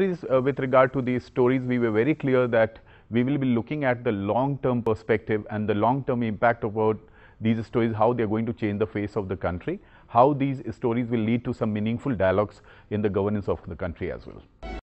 please, uh, with regard to these stories, we were very clear that we will be looking at the long-term perspective and the long-term impact about these stories, how they are going to change the face of the country, how these stories will lead to some meaningful dialogues in the governance of the country as well.